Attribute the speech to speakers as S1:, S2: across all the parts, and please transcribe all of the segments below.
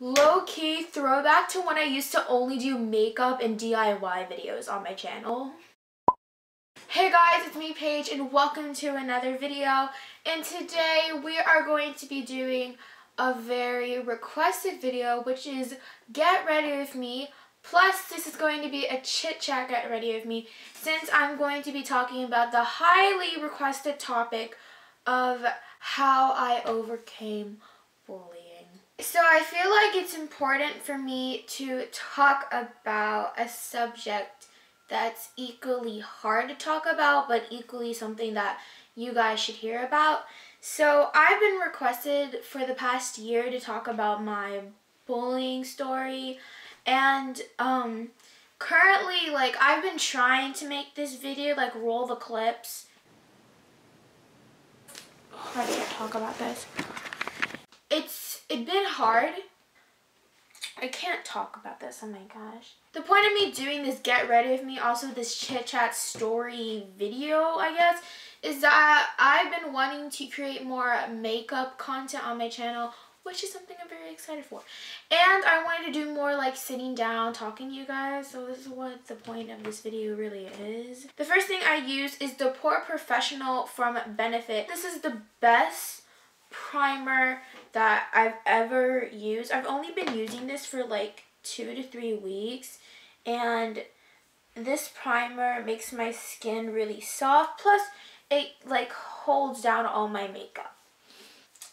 S1: Low-key throwback to when I used to only do makeup and DIY videos on my channel. Hey guys, it's me Paige and welcome to another video. And today we are going to be doing a very requested video which is get ready with me. Plus this is going to be a chit chat get ready with me since I'm going to be talking about the highly requested topic of how I overcame bullying. So I feel like it's important for me to talk about a subject that's equally hard to talk about, but equally something that you guys should hear about. So I've been requested for the past year to talk about my bullying story and um currently like I've been trying to make this video like roll the clips I can't talk about this it's it's been hard. I can't talk about this, oh my gosh. The point of me doing this get ready with me, also this chit chat story video, I guess, is that I've been wanting to create more makeup content on my channel, which is something I'm very excited for. And I wanted to do more like sitting down, talking to you guys, so this is what the point of this video really is. The first thing I use is the POREfessional from Benefit. This is the best primer that I've ever used. I've only been using this for like two to three weeks and this primer makes my skin really soft plus it like holds down all my makeup.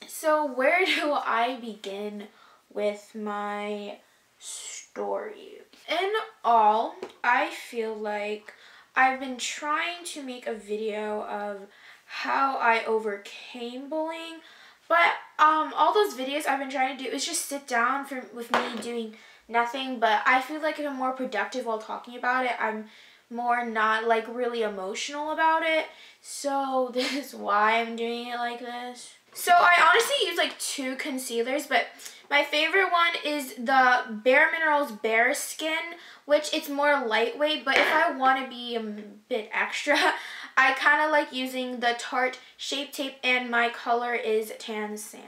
S1: So where do I begin with my story? In all, I feel like I've been trying to make a video of how I overcame bullying but um, all those videos I've been trying to do is just sit down for, with me doing nothing. But I feel like I'm more productive while talking about it, I'm more not like really emotional about it. So this is why I'm doing it like this. So I honestly use like two concealers, but my favorite one is the Bare Minerals Bare Skin, which it's more lightweight, but if I want to be a bit extra, I kind of like using the Tarte Shape Tape, and my color is Tan Sand.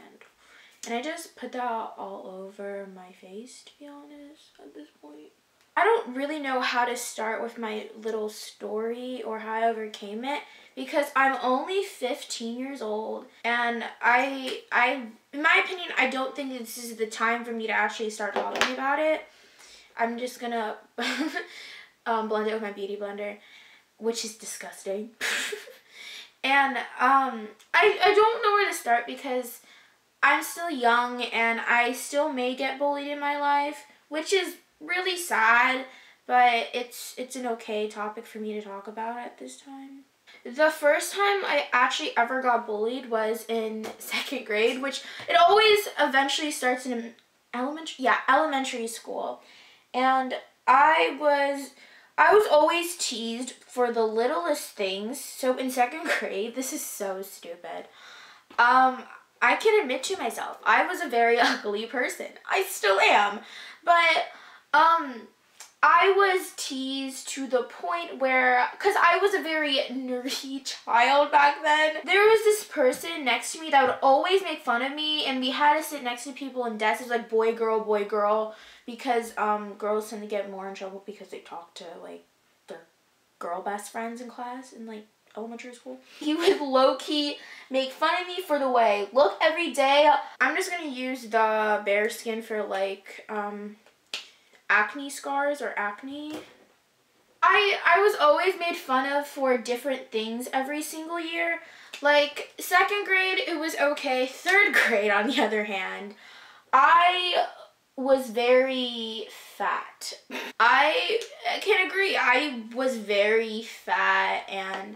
S1: And I just put that all over my face, to be honest, at this point. I don't really know how to start with my little story or how I overcame it because I'm only 15 years old and I I in my opinion I don't think this is the time for me to actually start talking about it. I'm just gonna um, blend it with my beauty blender which is disgusting. and um, I, I don't know where to start because I'm still young and I still may get bullied in my life, which is really sad, but it's it's an okay topic for me to talk about at this time. The first time I actually ever got bullied was in second grade, which it always eventually starts in elementary, yeah, elementary school. And I was I was always teased for the littlest things. So in second grade, this is so stupid. Um, I can admit to myself, I was a very ugly person. I still am. But, um, I was teased to the point where, because I was a very nerdy child back then, there was this person next to me that would always make fun of me, and we had to sit next to people in desks. It was like boy, girl, boy, girl, because um, girls tend to get more in trouble because they talk to like their girl best friends in class in like elementary school. He would low-key make fun of me for the way look every day. I'm just gonna use the Bare Skin for like um, acne scars or acne. I, I was always made fun of for different things every single year. Like, second grade, it was okay. Third grade, on the other hand, I was very fat. I can agree. I was very fat and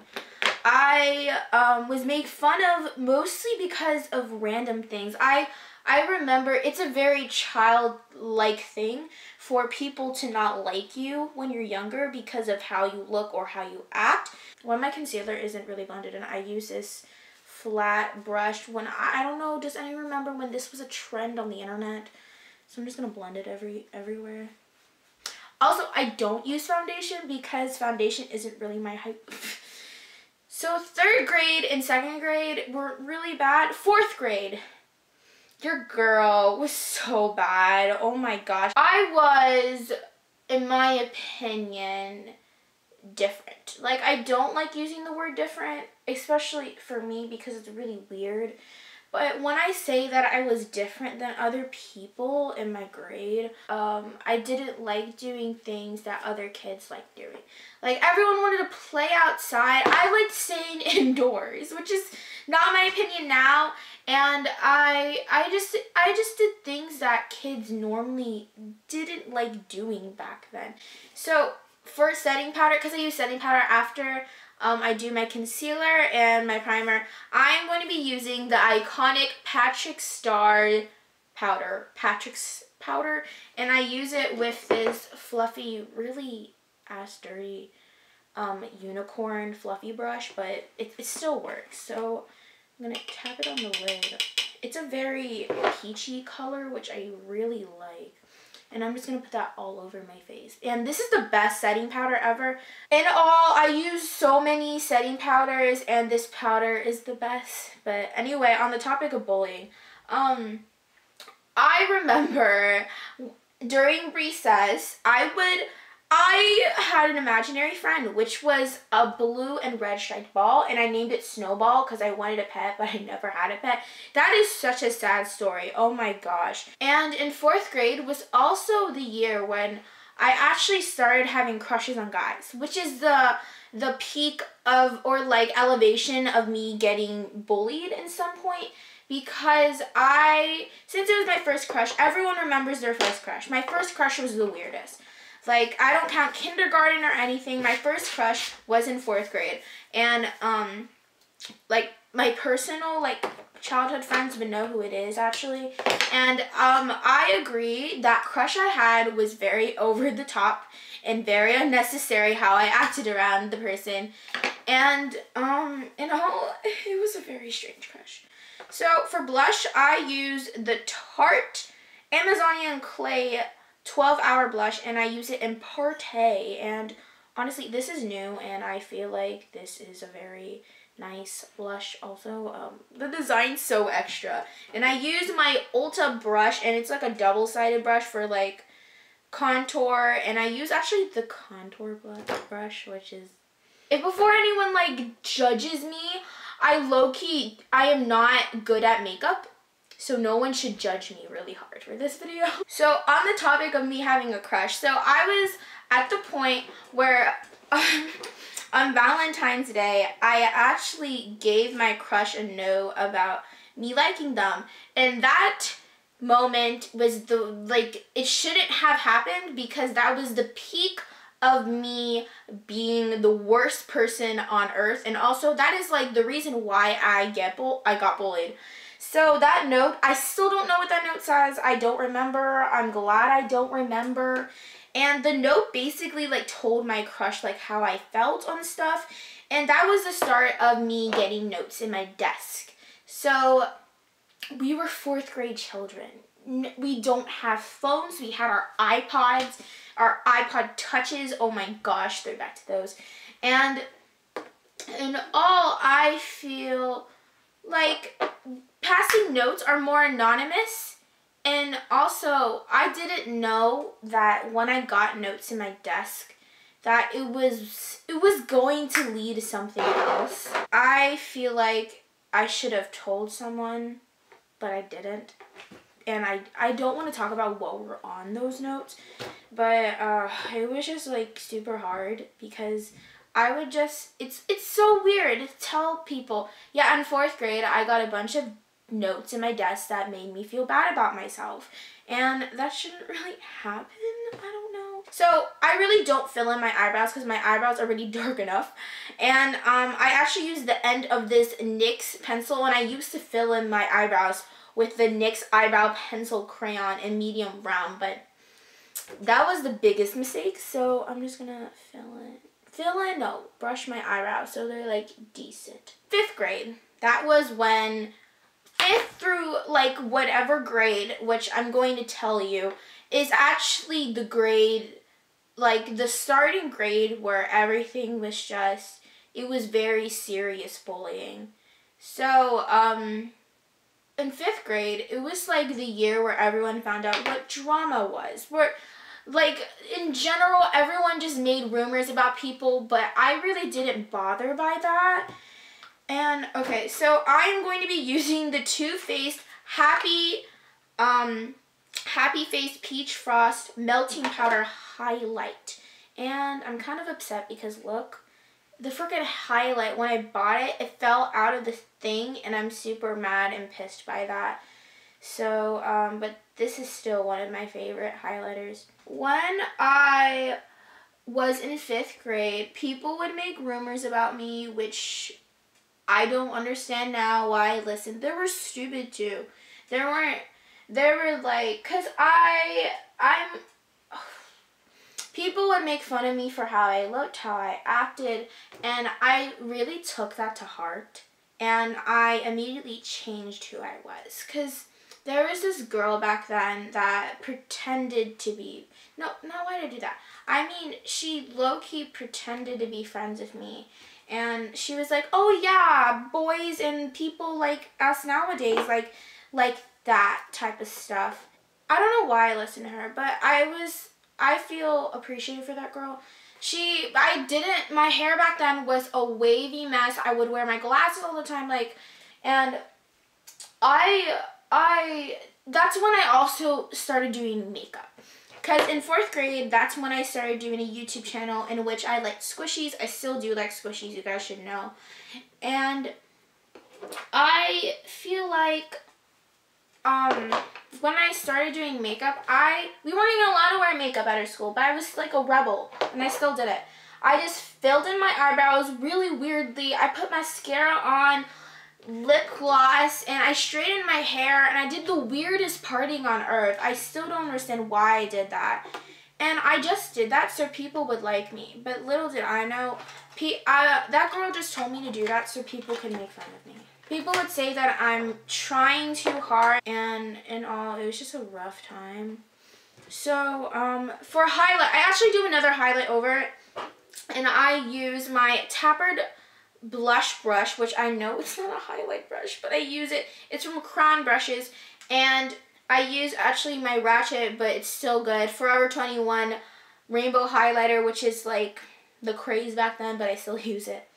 S1: I um, was made fun of mostly because of random things. I I remember it's a very childlike thing for people to not like you when you're younger because of how you look or how you act. When my concealer isn't really blended and I use this flat brush when I, I don't know, does anyone remember when this was a trend on the internet? So I'm just going to blend it every everywhere. Also, I don't use foundation because foundation isn't really my hype. so third grade and second grade were really bad. Fourth grade your girl was so bad. Oh my gosh. I was, in my opinion, different. Like, I don't like using the word different, especially for me because it's really weird. But when I say that I was different than other people in my grade, um, I didn't like doing things that other kids liked doing. Like everyone wanted to play outside. I liked staying indoors, which is not my opinion now. And I I just I just did things that kids normally didn't like doing back then. So for setting powder, because I use setting powder after um, I do my concealer and my primer. I'm going to be using the iconic Patrick Starrr powder, Patrick's powder, and I use it with this fluffy, really ass dirty um, unicorn fluffy brush, but it, it still works. So I'm going to tap it on the lid. It's a very peachy color, which I really like. And I'm just going to put that all over my face. And this is the best setting powder ever. In all, I use so many setting powders and this powder is the best. But anyway, on the topic of bullying, um, I remember during recess, I would I had an imaginary friend, which was a blue and red striped ball, and I named it Snowball because I wanted a pet, but I never had a pet. That is such a sad story. Oh my gosh. And in fourth grade was also the year when I actually started having crushes on guys, which is the the peak of or like elevation of me getting bullied in some point because I since it was my first crush, everyone remembers their first crush. My first crush was the weirdest. Like, I don't count kindergarten or anything. My first crush was in fourth grade. And, um, like, my personal, like, childhood friends would know who it is, actually. And, um, I agree that crush I had was very over the top and very unnecessary how I acted around the person. And, um, in all, it was a very strange crush. So, for blush, I use the Tarte Amazonian Clay 12 hour blush and I use it in Partay. And honestly this is new and I feel like this is a very nice blush. Also um, the design's so extra. And I use my Ulta brush and it's like a double-sided brush for like contour. And I use actually the contour brush which is if before anyone like judges me I low-key I am not good at makeup so no one should judge me really hard for this video. So on the topic of me having a crush, so I was at the point where on Valentine's Day, I actually gave my crush a note about me liking them. And that moment was the, like, it shouldn't have happened because that was the peak of me being the worst person on earth. And also that is like the reason why I get bull I got bullied so that note, I still don't know what that note says. I don't remember. I'm glad I don't remember. And the note basically like told my crush like how I felt on stuff. And that was the start of me getting notes in my desk. So we were fourth grade children. We don't have phones. We had our iPods, our iPod touches. Oh my gosh, they're back to those. And in all, I feel like passing notes are more anonymous and also I didn't know that when I got notes in my desk that it was it was going to lead to something else. I feel like I should have told someone but I didn't. And I I don't want to talk about what were on those notes, but uh it was just like super hard because I would just it's it's so weird to tell people. Yeah, in 4th grade I got a bunch of notes in my desk that made me feel bad about myself. And that shouldn't really happen. I don't know. So I really don't fill in my eyebrows because my eyebrows are already dark enough. And um, I actually use the end of this NYX pencil and I used to fill in my eyebrows with the NYX eyebrow pencil crayon in medium brown. But that was the biggest mistake. So I'm just going to fill in. Fill in? No. Brush my eyebrows so they're like decent. Fifth grade. That was when through like whatever grade, which I'm going to tell you, is actually the grade, like the starting grade where everything was just, it was very serious bullying. So, um, in fifth grade, it was like the year where everyone found out what drama was. Where, like, in general, everyone just made rumors about people, but I really didn't bother by that. And, okay, so I'm going to be using the Too Faced Happy, um, Happy Face Peach Frost Melting Powder Highlight. And I'm kind of upset because, look, the freaking highlight, when I bought it, it fell out of the thing, and I'm super mad and pissed by that. So, um, but this is still one of my favorite highlighters. When I was in fifth grade, people would make rumors about me, which I don't understand now why I listened. They were stupid too. They weren't, they were like, cause I, I'm, people would make fun of me for how I looked, how I acted, and I really took that to heart. And I immediately changed who I was. Because there was this girl back then that pretended to be. No, no, why did do that? I mean, she low key pretended to be friends with me. And she was like, oh yeah, boys and people like us nowadays, like, like that type of stuff. I don't know why I listened to her, but I was I feel appreciated for that girl. She, I didn't, my hair back then was a wavy mess. I would wear my glasses all the time, like, and I, I, that's when I also started doing makeup. Because in fourth grade, that's when I started doing a YouTube channel in which I liked squishies. I still do like squishies, you guys should know. And I feel like um, when I started doing makeup, I, we weren't even allowed to wear makeup at our school, but I was like a rebel, and I still did it. I just filled in my eyebrows really weirdly. I put mascara on, lip gloss, and I straightened my hair, and I did the weirdest parting on earth. I still don't understand why I did that. And I just did that so people would like me. But little did I know, P uh, that girl just told me to do that so people could make fun of me. People would say that I'm trying too hard and and all. It was just a rough time. So um, for highlight, I actually do another highlight over it. And I use my Tapered blush brush, which I know it's not a highlight brush, but I use it. It's from Crayon Brushes. And I use actually my Ratchet, but it's still good. Forever 21 Rainbow Highlighter, which is like the craze back then, but I still use it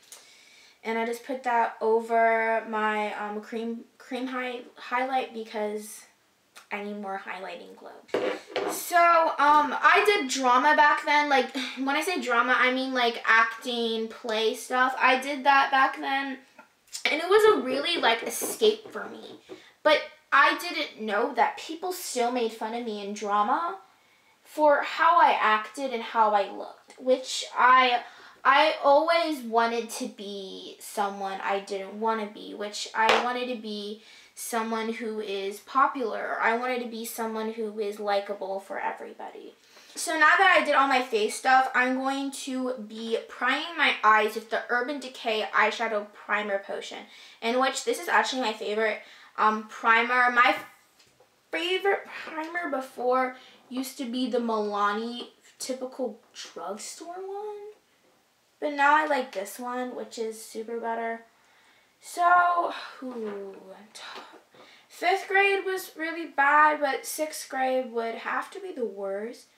S1: and I just put that over my um, cream cream high, highlight because Need more highlighting glow. So, um, I did drama back then. Like, when I say drama, I mean like acting, play stuff. I did that back then. And it was a really, like, escape for me. But I didn't know that people still made fun of me in drama for how I acted and how I looked. Which I I always wanted to be someone I didn't want to be, which I wanted to be someone who is popular. I wanted to be someone who is likable for everybody. So now that I did all my face stuff, I'm going to be priming my eyes with the Urban Decay Eyeshadow Primer Potion, in which this is actually my favorite um, primer. My favorite primer before used to be the Milani typical drugstore one. But now I like this one, which is super better. So, ooh, fifth grade was really bad, but sixth grade would have to be the worst.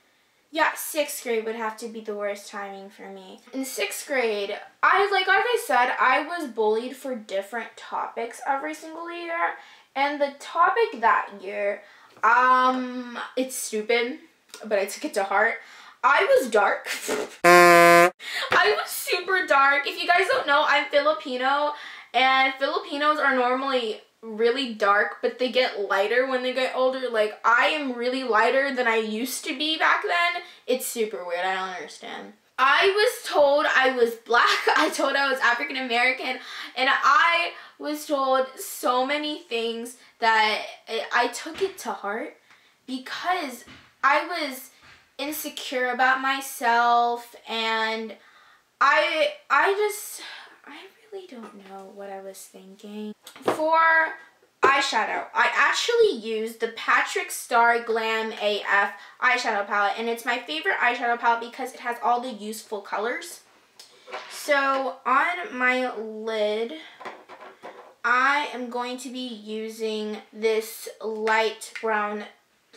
S1: Yeah, sixth grade would have to be the worst timing for me. In sixth grade, I like like I said, I was bullied for different topics every single year. And the topic that year, um, it's stupid, but I took it to heart. I was dark. Dark. If you guys don't know, I'm Filipino and Filipinos are normally really dark, but they get lighter when they get older. Like, I am really lighter than I used to be back then. It's super weird. I don't understand. I was told I was black. I told I was African American. And I was told so many things that I took it to heart because I was insecure about myself and I I just I really don't know what I was thinking. For eyeshadow, I actually used the Patrick Starrr Glam AF eyeshadow palette and it's my favorite eyeshadow palette because it has all the useful colors. So on my lid, I am going to be using this light brown,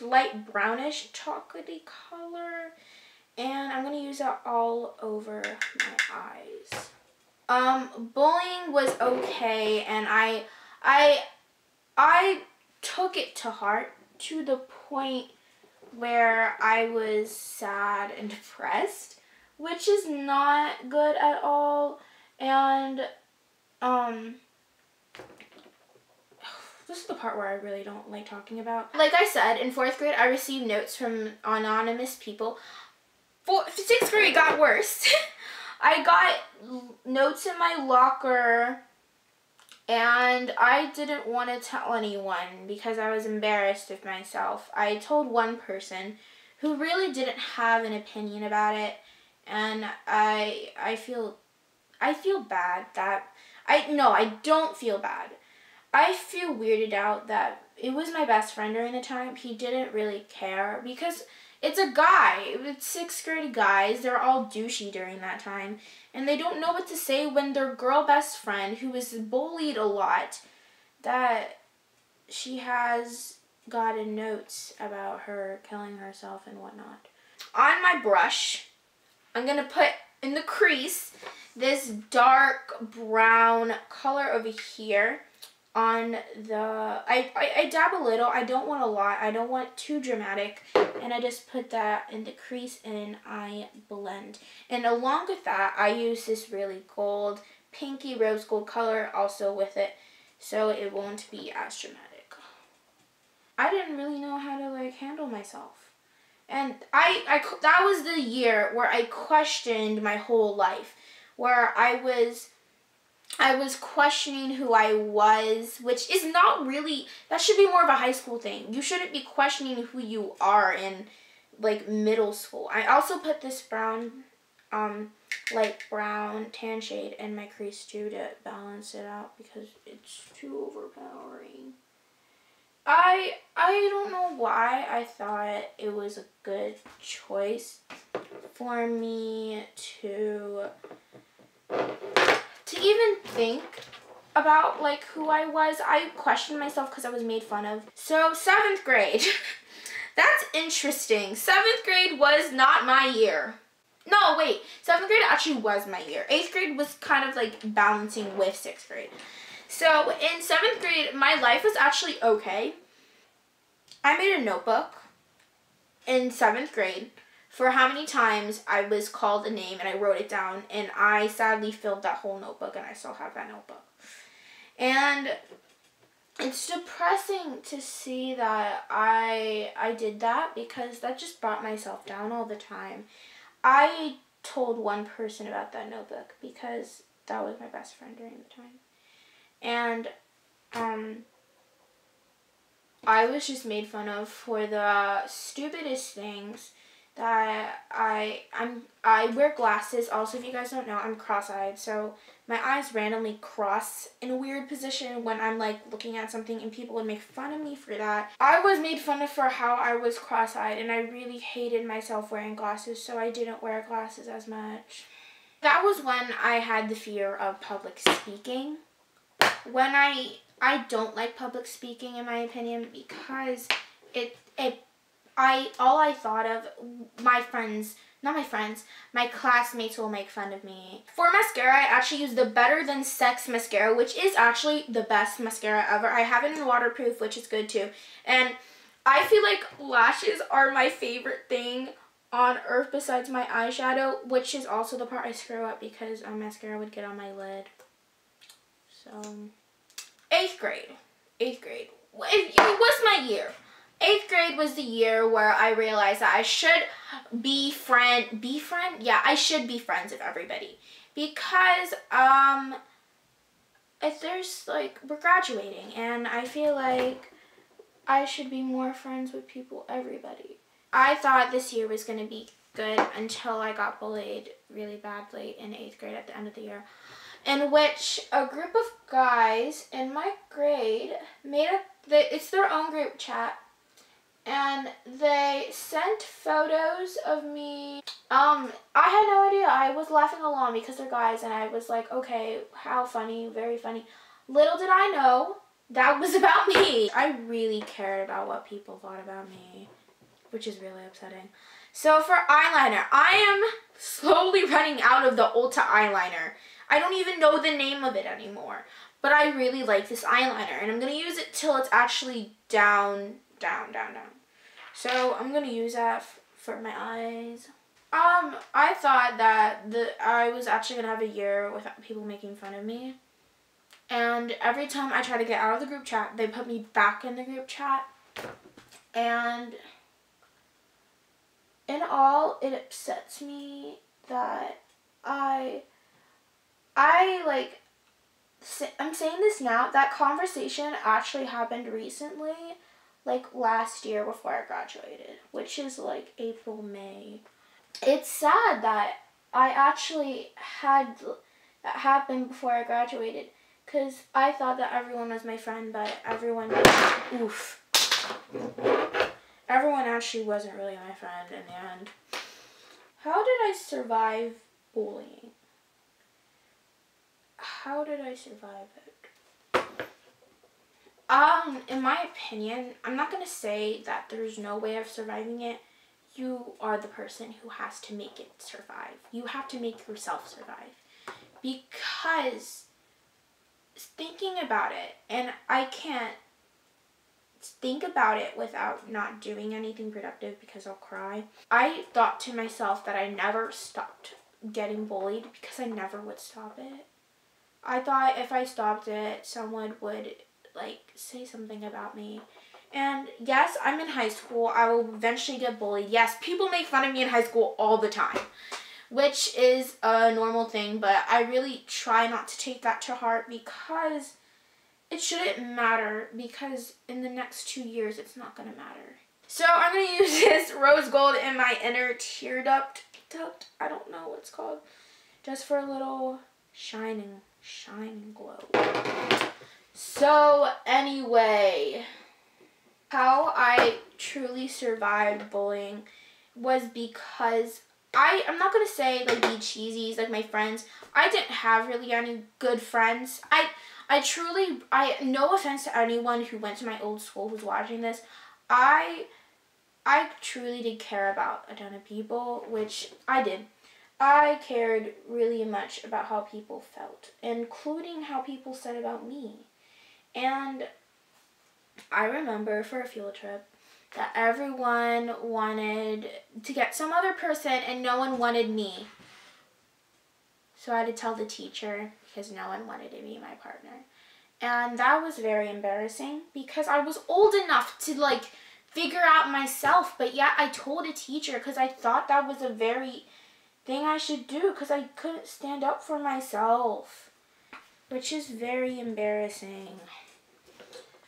S1: light brownish chocolatey color. And I'm going to use that all over my eyes. Um, bullying was okay, and I, I, I took it to heart to the point where I was sad and depressed, which is not good at all. And, um, this is the part where I really don't like talking about. Like I said, in fourth grade, I received notes from anonymous people. For, sixth grade got worse. I got notes in my locker and I didn't want to tell anyone because I was embarrassed of myself. I told one person who really didn't have an opinion about it and I I feel I feel bad that I no, I don't feel bad. I feel weirded out that it was my best friend during the time. He didn't really care because it's a guy. It's sixth grade guys. They're all douchey during that time. And they don't know what to say when their girl best friend, who is bullied a lot, that she has gotten notes about her killing herself and whatnot. On my brush, I'm going to put in the crease this dark brown color over here on the, I, I, I dab a little. I don't want a lot. I don't want too dramatic. And I just put that in the crease and I blend. And along with that, I use this really gold, pinky rose gold color also with it. So it won't be as dramatic. I didn't really know how to like handle myself. And I, I, that was the year where I questioned my whole life. Where I was I was questioning who I was, which is not really, that should be more of a high school thing. You shouldn't be questioning who you are in like middle school. I also put this brown, um, light brown tan shade in my crease too to balance it out because it's too overpowering. I I don't know why I thought it was a good choice for me to to even think about like who I was, I questioned myself because I was made fun of. So seventh grade, that's interesting. Seventh grade was not my year. No, wait, seventh grade actually was my year. Eighth grade was kind of like balancing with sixth grade. So in seventh grade, my life was actually okay. I made a notebook in seventh grade for how many times I was called a name and I wrote it down and I sadly filled that whole notebook and I still have that notebook. And it's depressing to see that I I did that because that just brought myself down all the time. I told one person about that notebook because that was my best friend during the time. And um I was just made fun of for the stupidest things that I I'm I wear glasses. Also, if you guys don't know, I'm cross-eyed, so my eyes randomly cross in a weird position when I'm like looking at something, and people would make fun of me for that. I was made fun of for how I was cross-eyed, and I really hated myself wearing glasses, so I didn't wear glasses as much. That was when I had the fear of public speaking. When I I don't like public speaking in my opinion because it it I all I thought of my friends, not my friends, my classmates will make fun of me. For mascara, I actually use the Better Than Sex mascara, which is actually the best mascara ever. I have it in waterproof, which is good too. And I feel like lashes are my favorite thing on earth besides my eyeshadow, which is also the part I screw up because a mascara would get on my lid. So, eighth grade. Eighth grade. It, it was my year eighth grade was the year where I realized that I should be friend, be friend? Yeah, I should be friends with everybody. Because, um, if there's, like, we're graduating, and I feel like I should be more friends with people, everybody. I thought this year was going to be good until I got bullied really badly in eighth grade at the end of the year in which a group of guys in my grade made a, it's their own group chat and they sent photos of me. Um, I had no idea. I was laughing along because they're guys, and I was like, okay, how funny, very funny. Little did I know that was about me. I really cared about what people thought about me, which is really upsetting. So for eyeliner, I am slowly running out of the Ulta eyeliner. I don't even know the name of it anymore. But I really like this eyeliner and I'm going to use it till it's actually down, down, down, down. So I'm going to use that for my eyes. Um, I thought that the I was actually going to have a year without people making fun of me. And every time I try to get out of the group chat, they put me back in the group chat. And in all, it upsets me that I, I like, I'm saying this now, that conversation actually happened recently, like last year before I graduated, which is like April, May. It's sad that I actually had that happen before I graduated because I thought that everyone was my friend, but everyone, oof. Everyone actually wasn't really my friend in the end. How did I survive bullying? How did I survive it? Um, in my opinion, I'm not going to say that there's no way of surviving it. You are the person who has to make it survive. You have to make yourself survive. Because thinking about it, and I can't think about it without not doing anything productive because I'll cry. I thought to myself that I never stopped getting bullied because I never would stop it. I thought if I stopped it, someone would like say something about me. And yes, I'm in high school. I will eventually get bullied. Yes, people make fun of me in high school all the time which is a normal thing, but I really try not to take that to heart because it shouldn't matter because in the next two years it's not going to matter. So I'm going to use this rose gold in my inner tear duct, duct, I don't know what it's called, just for a little shining, shining glow. So anyway, how I truly survived bullying was because I I'm not gonna say like be cheesy like my friends. I didn't have really any good friends. I I truly I no offense to anyone who went to my old school who's watching this. I I truly did care about a ton of people, which I did. I cared really much about how people felt, including how people said about me. And I remember for a field trip, that everyone wanted to get some other person and no one wanted me. So I had to tell the teacher because no one wanted to be my partner. And that was very embarrassing because I was old enough to like figure out myself. But yet I told a teacher because I thought that was a very thing I should do because I couldn't stand up for myself. Which is very embarrassing.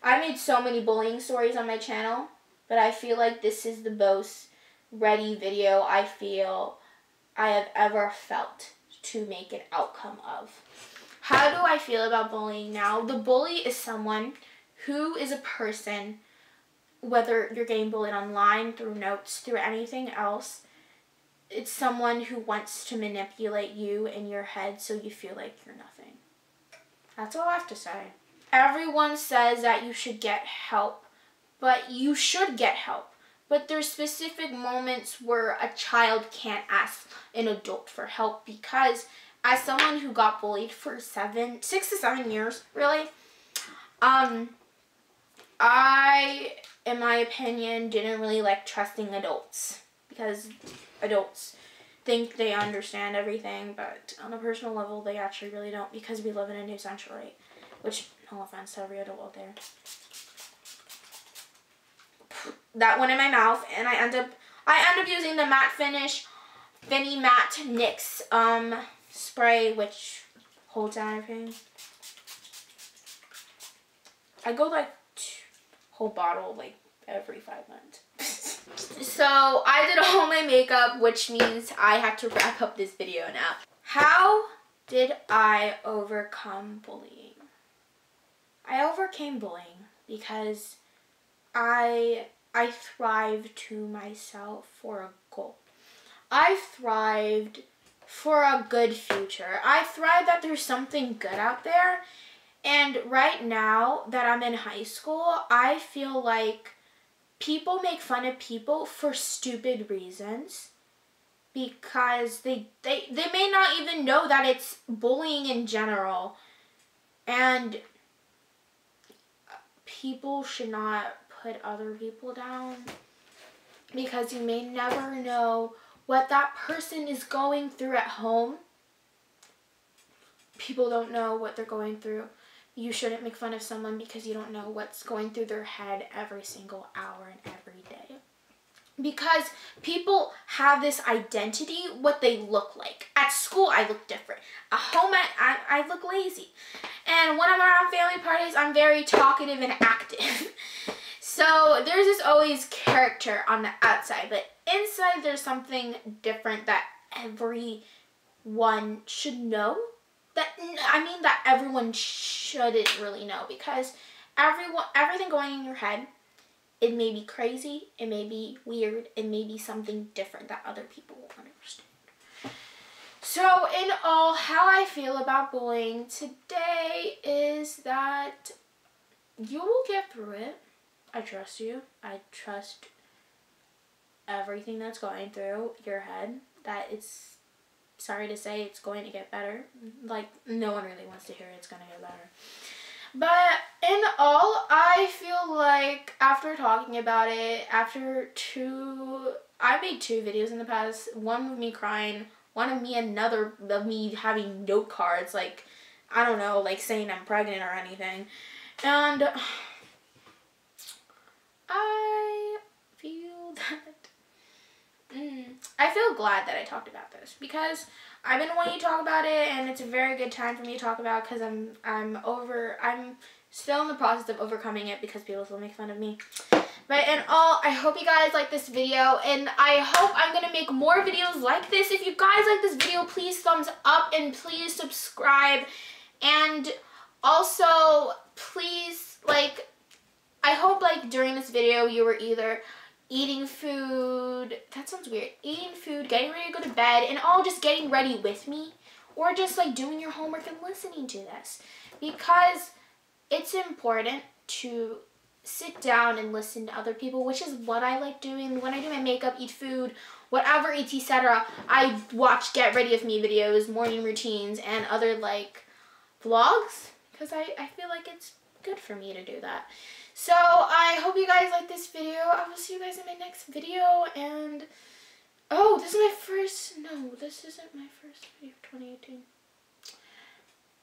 S1: I made so many bullying stories on my channel but I feel like this is the most ready video I feel I have ever felt to make an outcome of. How do I feel about bullying now? The bully is someone who is a person, whether you're getting bullied online, through notes, through anything else, it's someone who wants to manipulate you in your head so you feel like you're nothing. That's all I have to say. Everyone says that you should get help but you should get help. But there's specific moments where a child can't ask an adult for help because as someone who got bullied for seven, six to seven years, really, um, I, in my opinion, didn't really like trusting adults because adults think they understand everything, but on a personal level, they actually really don't because we live in a new century, which, no offense to every adult out there that went in my mouth and I end up I end up using the matte finish Finny Matte NYX um spray which holds down everything. I go like whole bottle like every five months. so I did all my makeup which means I have to wrap up this video now. How did I overcome bullying? I overcame bullying because I I thrived to myself for a goal. I thrived for a good future. I thrive that there's something good out there And right now that I'm in high school, I feel like people make fun of people for stupid reasons because they they they may not even know that it's bullying in general and people should not put other people down because you may never know what that person is going through at home. People don't know what they're going through. You shouldn't make fun of someone because you don't know what's going through their head every single hour and every day. Because people have this identity, what they look like. At school, I look different. At home, I, I, I look lazy. And when I'm around family parties, I'm very talkative and active. so there's this always character on the outside, but inside there's something different that everyone should know. That I mean that everyone shouldn't really know because everyone everything going in your head it may be crazy, it may be weird, it may be something different that other people will understand. So, in all, how I feel about bullying today is that you will get through it. I trust you. I trust everything that's going through your head. That it's, sorry to say, it's going to get better. Like, no one really wants to hear it's going to get better. But in all, I feel like after talking about it, after two, I made two videos in the past. One of me crying, one of me another of me having note cards like I don't know, like saying I'm pregnant or anything. And I feel that mm, I feel glad that I talked about this because I've been wanting to talk about it and it's a very good time for me to talk about because I'm I'm over I'm still in the process of overcoming it because people still make fun of me. But in all, I hope you guys like this video and I hope I'm going to make more videos like this. If you guys like this video, please thumbs up and please subscribe. And also, please, like, I hope, like, during this video you were either eating food, that sounds weird, eating food, getting ready to go to bed, and all just getting ready with me. Or just, like, doing your homework and listening to this. Because it's important to sit down and listen to other people, which is what I like doing. When I do my makeup, eat food, whatever, etc., I watch Get Ready With Me videos, morning routines, and other, like, vlogs. Because I, I feel like it's good for me to do that. So, I hope you guys like this video. I will see you guys in my next video, and... Oh, this is my first... No, this isn't my first video of 2018.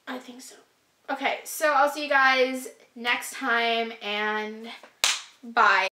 S1: I think so. Okay, so I'll see you guys next time and bye.